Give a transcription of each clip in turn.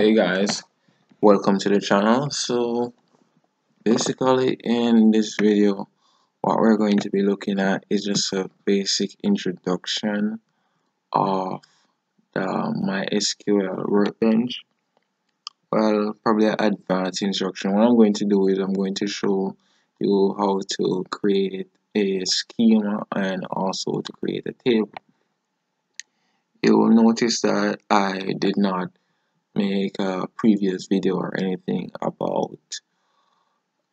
hey guys. Welcome to the channel. So basically in this video what we're going to be looking at is just a basic introduction of the MySQL workbench. Well probably an advanced instruction. What I'm going to do is I'm going to show you how to create a schema and also to create a table. You will notice that I did not make a previous video or anything about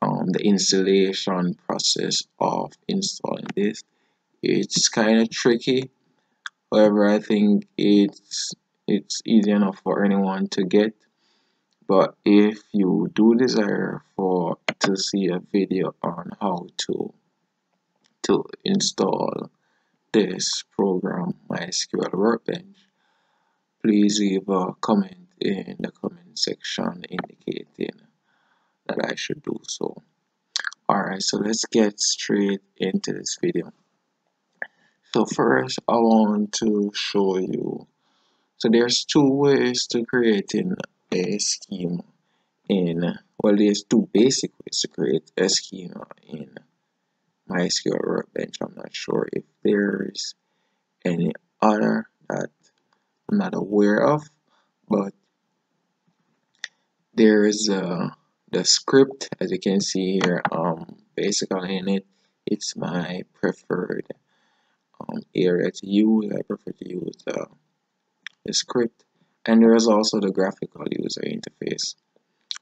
um, the installation process of installing this. It's kind of tricky. However I think it's it's easy enough for anyone to get. But if you do desire for to see a video on how to to install this program MySQL Workbench please leave a comment in the comment section indicating that I should do so. Alright, so let's get straight into this video. So first I want to show you, so there's two ways to creating a schema in, well there's two basic ways to create a schema in MySQL Workbench. I'm not sure if there's any other that I'm not aware of, but there's uh, the script as you can see here um basically in it it's my preferred um, area to use. I prefer to use uh, the script. And there's also the graphical user interface.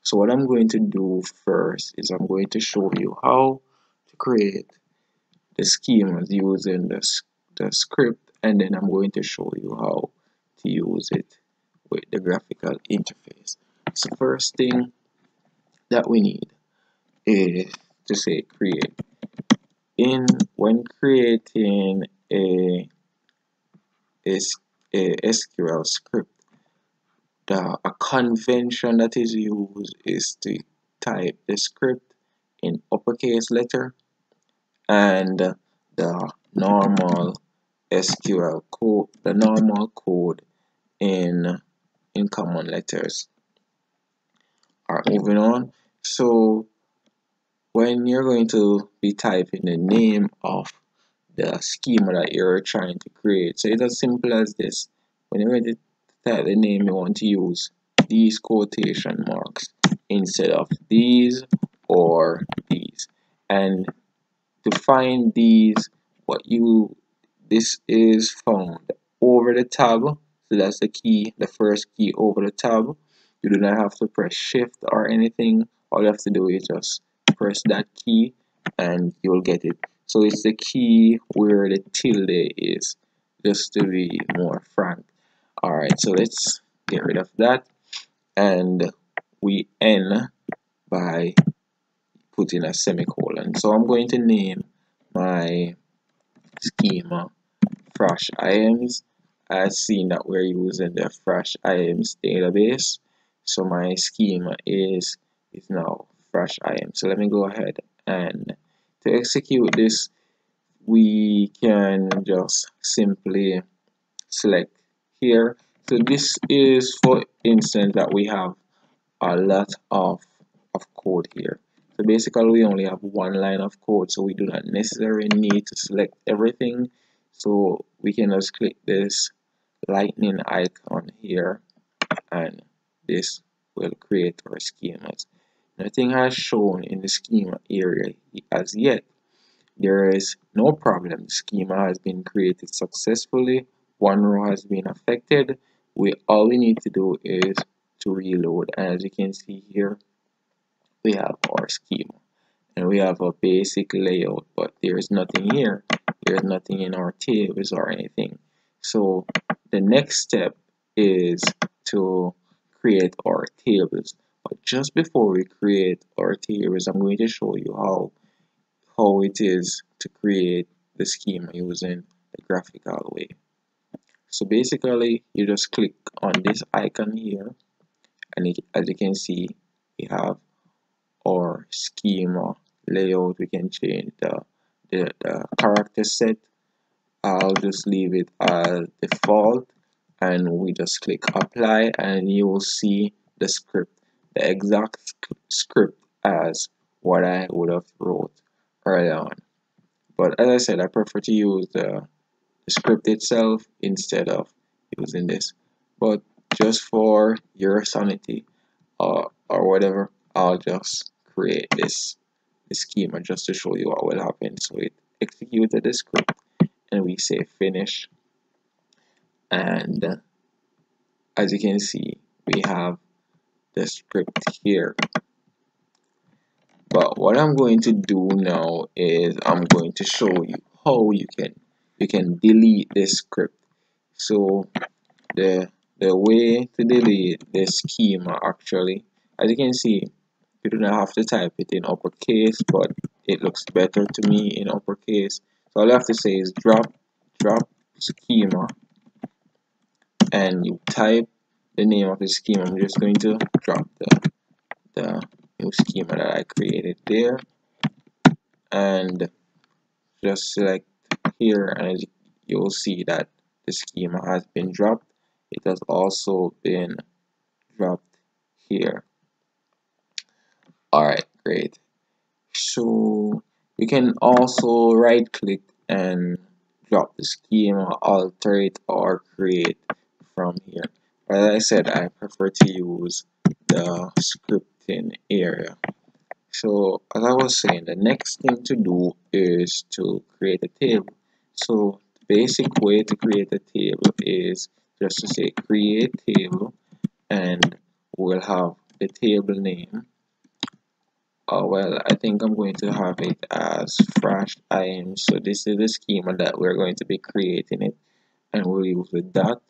So what I'm going to do first is I'm going to show you how to create the schemas using the, the script and then I'm going to show you how to use it with the graphical interface so first thing that we need is to say create. In when creating a, a, a SQL script the a convention that is used is to type the script in uppercase letter and the normal SQL code the normal code in in common letters Alright, moving on. So when you're going to be typing the name of the schema that you're trying to create, so it's as simple as this. When you're going to type the name, you want to use these quotation marks instead of these or these. And to find these, what you this is found over the tab. So that's the key, the first key over the tab you do not have to press shift or anything. All you have to do is just press that key and you'll get it. So it's the key where the tilde is just to be more frank. Alright so let's get rid of that. And we end by putting a semicolon. So I'm going to name my schema Frosh IAMS as seen that we're using the fresh IAMS database so my schema is is now Frosh IAM so let me go ahead and to execute this we can just simply select here. So this is for instance that we have a lot of of code here. So basically we only have one line of code so we do not necessarily need to select everything. So we can just click this lightning icon here and this will create our schemas. Nothing has shown in the schema area as yet. There is no problem. The schema has been created successfully. One row has been affected. We all we need to do is to reload. And as you can see here, we have our schema. And we have a basic layout, but there is nothing here. There is nothing in our tables or anything. So the next step is to create our tables but just before we create our tables I'm going to show you how how it is to create the schema using the graphical way so basically you just click on this icon here and it, as you can see we have our schema layout. We can change the, the, the character set. I'll just leave it as default and we just click apply and you will see the script the exact script as what I would have wrote earlier on. But as I said I prefer to use the, the script itself instead of using this. But just for your sanity or, or whatever I'll just create this, this schema just to show you what will happen. So it executed the script and we say finish and as you can see we have the script here. But what I'm going to do now is I'm going to show you how you can you can delete this script. So the the way to delete this schema actually as you can see you do not have to type it in uppercase but it looks better to me in uppercase. So all I have to say is drop drop schema and you type the name of the schema I'm just going to drop the the new schema that I created there. And just select here and you'll see that the schema has been dropped. It has also been dropped here. Alright great. So you can also right click and drop the schema alter it or create from here. As I said I prefer to use the scripting area. So as I was saying the next thing to do is to create a table. So the basic way to create a table is just to say create table and we'll have the table name. Oh well I think I'm going to have it as fresh im so this is the schema that we're going to be creating it and we'll use the dot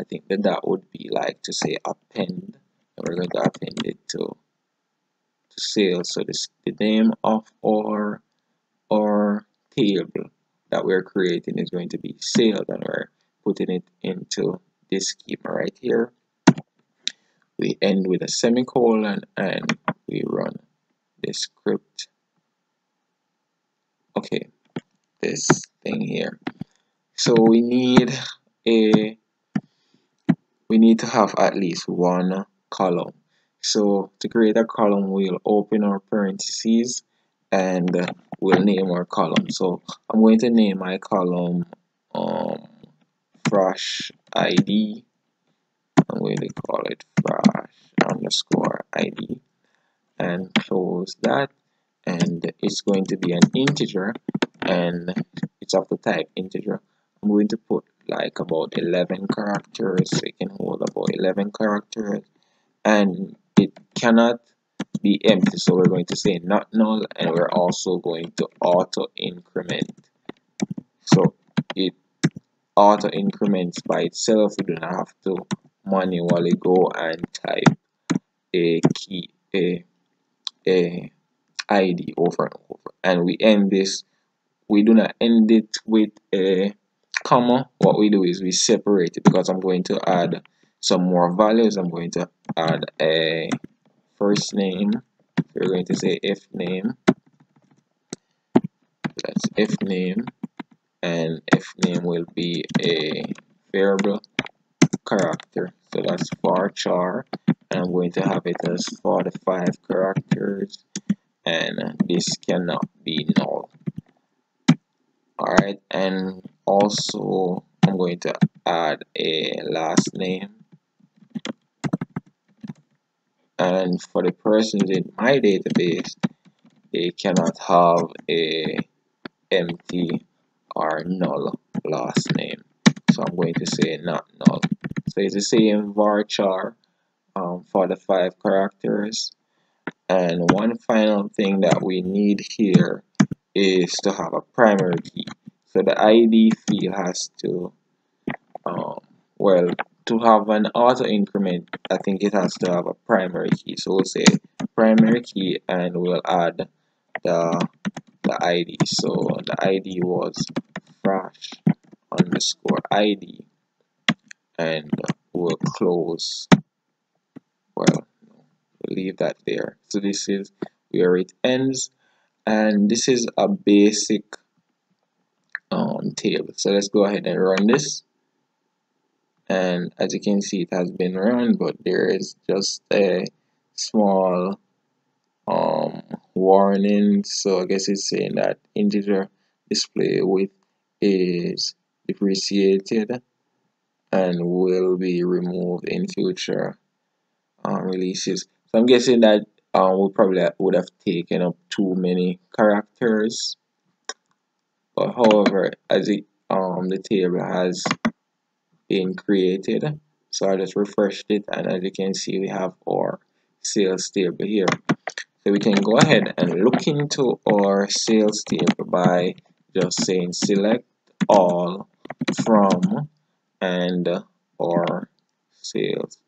I think that that would be like to say append and we're going to append it to to sales. So this the name of our our table that we're creating is going to be sales and we're putting it into this schema right here. We end with a semicolon and we run this script. Okay this thing here. So we need a we need to have at least one column. So to create a column we'll open our parentheses and we'll name our column. So I'm going to name my column um, fresh id I'm going to call it fresh underscore id and close that. And it's going to be an integer and it's of the type integer I'm going to put like about 11 characters so it can hold about 11 characters. And it cannot be empty so we're going to say not null and we're also going to auto increment so it auto increments by itself we do not have to manually go and type a key a a id over and over. And we end this we do not end it with a comma what we do is we separate it because I'm going to add some more values. I'm going to add a first name. We're going to say if name. That's if name. And if name will be a variable character. So that's varchar and I'm going to have it as 45 characters. And this cannot be null alright and also I'm going to add a last name. And for the persons in my database they cannot have a empty or null last name. So I'm going to say not null. So it's the same varchar um, for the five characters. And one final thing that we need here is to have a primary key. So the id field has to um, well to have an auto increment I think it has to have a primary key. So we'll say primary key and we'll add the the id so the id was fresh underscore id and we'll close well leave that there. So this is where it ends and this is a basic um, table so let's go ahead and run this. And as you can see it has been run but there is just a small um, warning. So I guess it's saying that integer display width is depreciated and will be removed in future um, releases. So I'm guessing that um, we probably would have taken up too many characters. But however as it um, the table has been created so I just refreshed it and as you can see we have our sales table here. So we can go ahead and look into our sales table by just saying select all from and our sales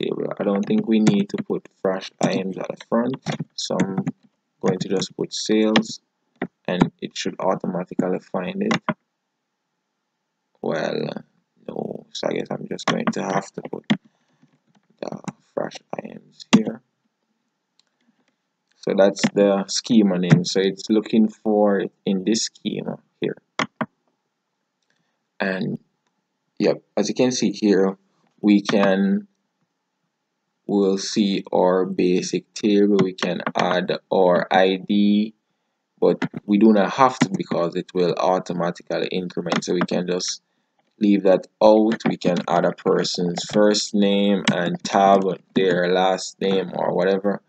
table. I don't think we need to put fresh items at the front so I'm going to just put sales and it should automatically find it. Well, no, so I guess I'm just going to have to put the fresh items here so that's the schema name so it's looking for in this schema here and yep as you can see here we can we'll see our basic table. We can add our ID but we do not have to because it will automatically increment. So we can just leave that out. We can add a person's first name and tab their last name or whatever.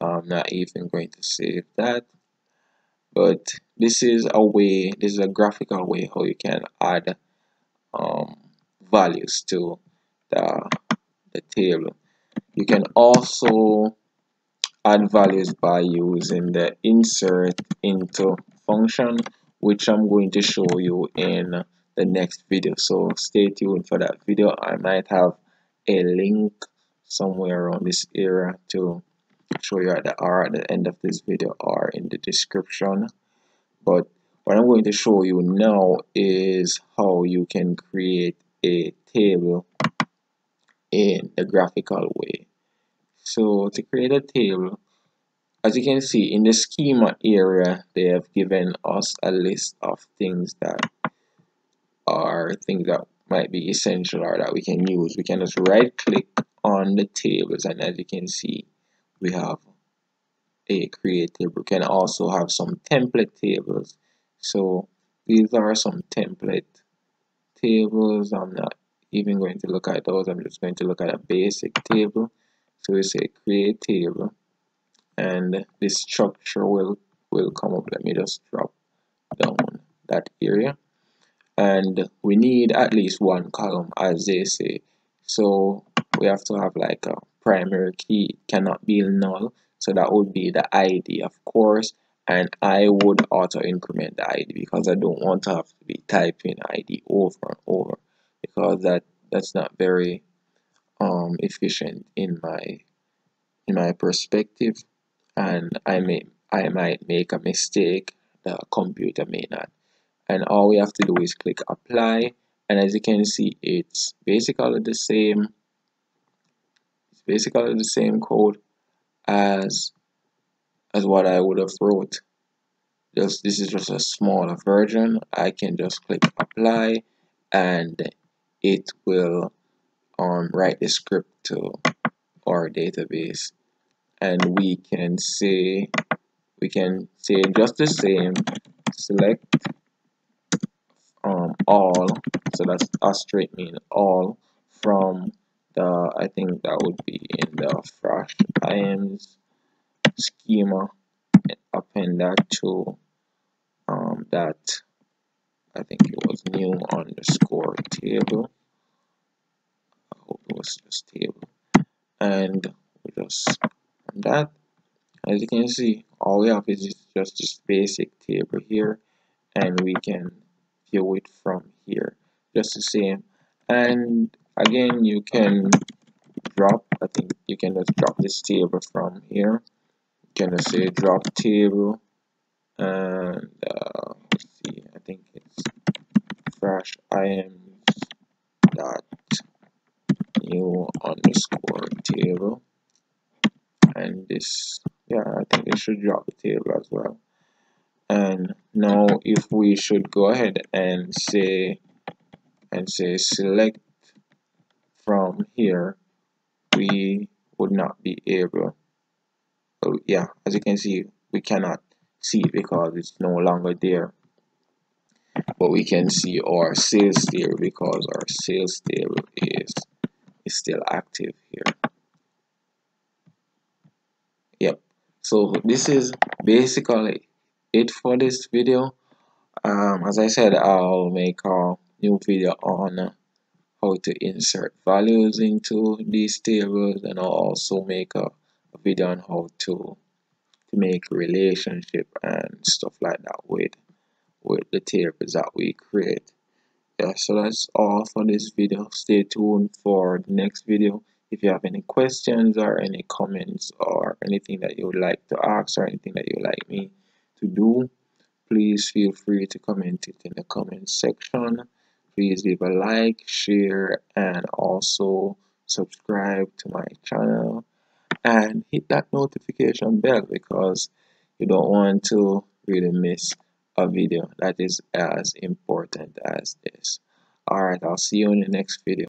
I'm not even going to save that. But this is a way this is a graphical way how you can add um, values to the, the table you can also add values by using the insert into function which I'm going to show you in the next video. So stay tuned for that video. I might have a link somewhere around this area to show you at the or at the end of this video or in the description. But what I'm going to show you now is how you can create a table in a graphical way so to create a table as you can see in the schema area they have given us a list of things that are things that might be essential or that we can use. We can just right click on the tables and as you can see we have a create table. We can also have some template tables. So these are some template tables. I'm not even going to look at those. I'm just going to look at a basic table so we say create table and this structure will will come up. Let me just drop down that area. And we need at least one column as they say. So we have to have like a primary key. Cannot be null. So that would be the id of course. And I would auto increment the ID because I don't want to have to be typing ID over and over because that that's not very um, efficient in my in my perspective. And I may I might make a mistake the computer may not. And all we have to do is click apply. And as you can see it's basically the same it's basically the same code as as what I would have wrote. Just this is just a smaller version. I can just click apply and it will um, write the script to our database and we can say we can say just the same select um, all so that's a straight mean all from the I think that would be in the fresh items schema append that to um, that I think it was new underscore table was just table and we just run that. As you can see all we have is just this basic table here. And we can view it from here. Just the same. And again you can drop I think you can just drop this table from here. You can I say drop table. And uh, let's see. I think it's fresh items dot new underscore table. And this yeah I think it should drop the table as well. And now if we should go ahead and say and say select from here we would not be able so yeah as you can see we cannot see because it's no longer there. But we can see our sales table because our sales table is is still active here. Yep. So this is basically it for this video. Um, as I said I'll make a new video on how to insert values into these tables and I'll also make a, video on how to to make relationship and stuff like that with with the tables that we create yeah so that's all for this video. Stay tuned for the next video. If you have any questions or any comments or anything that you would like to ask or anything that you would like me to do please feel free to comment it in the comment section. Please leave a like share and also subscribe to my channel. And hit that notification bell because you don't want to really miss a video that is as important as this. Alright I'll see you in the next video